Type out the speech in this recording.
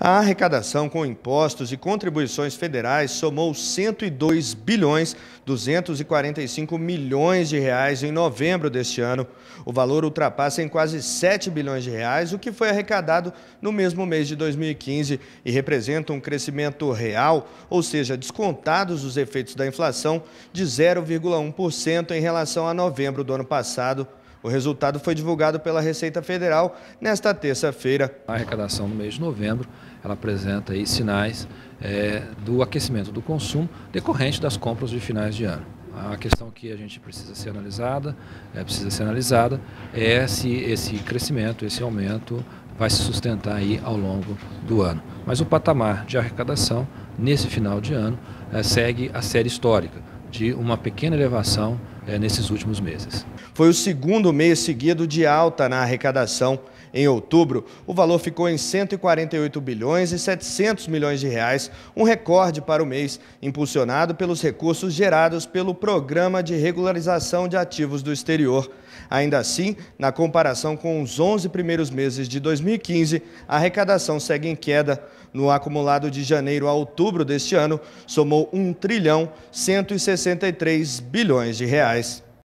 A arrecadação com impostos e contribuições federais somou 102 bilhões 245 milhões de reais em novembro deste ano. O valor ultrapassa em quase 7 bilhões de reais o que foi arrecadado no mesmo mês de 2015 e representa um crescimento real, ou seja, descontados os efeitos da inflação, de 0,1% em relação a novembro do ano passado. O resultado foi divulgado pela Receita Federal nesta terça-feira. A arrecadação no mês de novembro ela apresenta aí sinais é, do aquecimento do consumo decorrente das compras de finais de ano. A questão que a gente precisa ser analisada, é, precisa ser analisada, é se esse crescimento, esse aumento vai se sustentar aí ao longo do ano. Mas o patamar de arrecadação nesse final de ano é, segue a série histórica de uma pequena elevação é, nesses últimos meses. Foi o segundo mês seguido de alta na arrecadação. Em outubro, o valor ficou em 148 bilhões e 700 milhões de reais, um recorde para o mês, impulsionado pelos recursos gerados pelo Programa de Regularização de Ativos do Exterior. Ainda assim, na comparação com os 11 primeiros meses de 2015, a arrecadação segue em queda. No acumulado de janeiro a outubro deste ano, somou 1 trilhão 163 bilhões de reais.